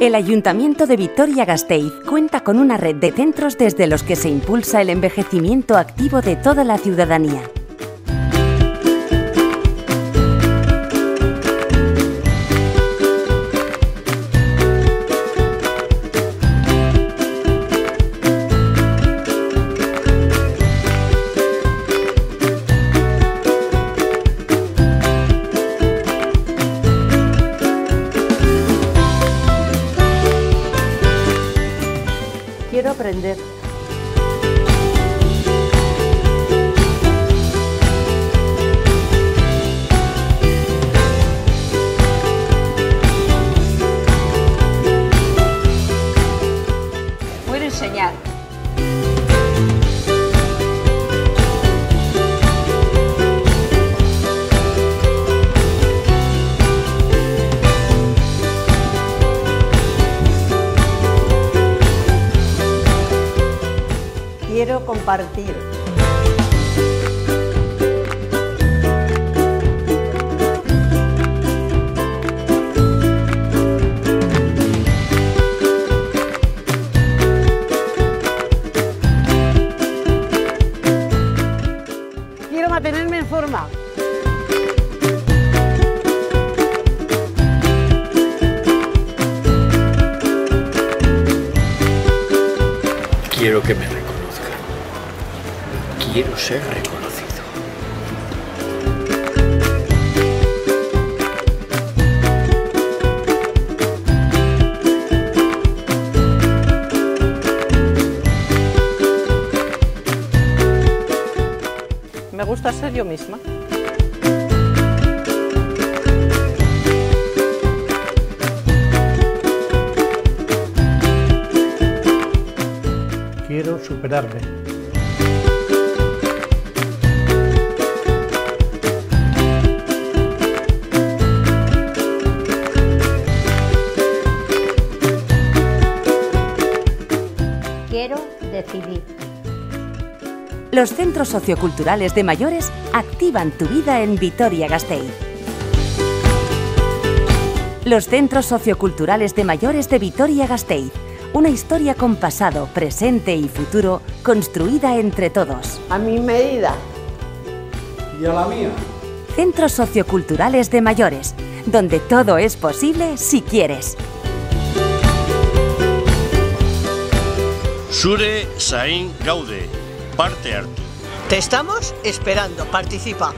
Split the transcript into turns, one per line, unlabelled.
El Ayuntamiento de Vitoria-Gasteiz cuenta con una red de centros desde los que se impulsa el envejecimiento activo de toda la ciudadanía.
Quiero aprender.
Puedo enseñar.
Compartir. Quiero mantenerme en forma.
Quiero que me. Quiero ser reconocido.
Me gusta ser yo misma.
Quiero superarme.
Quiero decidir.
Los centros socioculturales de mayores activan tu vida en Vitoria-Gasteiz. Los centros socioculturales de mayores de Vitoria-Gasteiz. Una historia con pasado, presente y futuro construida entre todos.
A mi medida.
¿Y a la mía?
Centros socioculturales de mayores, donde todo es posible si quieres.
Zure zain gaude, parte hartu.
Te estamos esperando, participa.